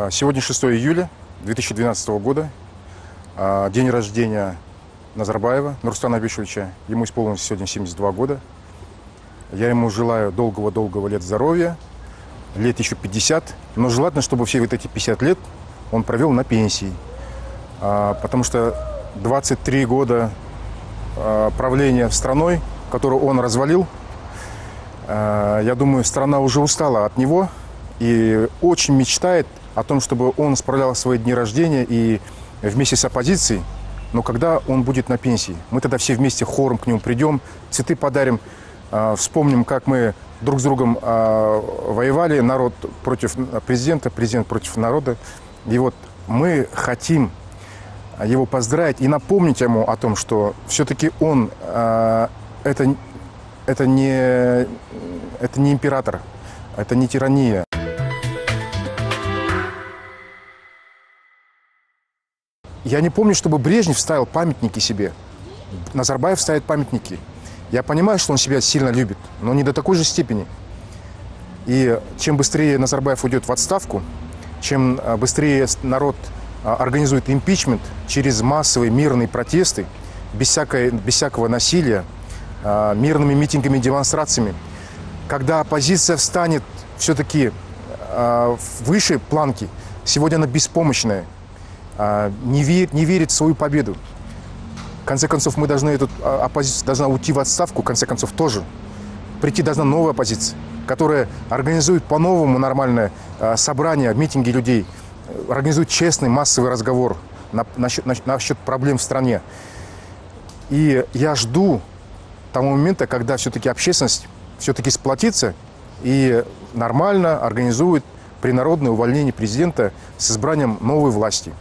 А, Сегодня 6 июля 2012 года, а, день рождения Назарбаева Нурстана Абишевича. Ему исполнилось сегодня 72 года. Я ему желаю долгого-долгого лет здоровья, лет еще 50, но желательно, чтобы все вот эти 50 лет он провел на пенсии. А, Потому что 23 года правления страной, которую он развалил, я думаю, страна уже устала от него и очень мечтает о том, чтобы он справлял свои дни рождения и вместе с оппозицией, но когда он будет на пенсии, мы тогда все вместе хором к нему придем, цветы подарим, а, вспомним, как мы друг с другом а, воевали, народ против президента, президент против народа. И вот мы хотим его поздравить и напомнить ему о том, что все-таки он а, это, это, не, это не император, это не тирания. Я не помню, чтобы Брежнев ставил памятники себе. Назарбаев ставит памятники. Я понимаю, что он себя сильно любит, но не до такой же степени. И чем быстрее Назарбаев уйдет в отставку, чем а, быстрее народ а, организует импичмент через массовые мирные протесты, без, всякой, без всякого насилия, а, мирными митингами, демонстрациями, когда оппозиция встанет все-таки выше планки, сегодня она беспомощная, не, верит, не верит в свою победу. В конце концов, мы должны эту а, оппозицию должна уйти в отставку, в конце концов, тоже. Прийти должна новая оппозиция, которая организует по-новому нормальное а, собрание, митинги людей, организует честный массовый разговор на- насчет- насчет проблем в стране. И я жду того момента, когда все-таки общественность все-таки сплотится и нормально организует принародное увольнение президента с избранием новой власти.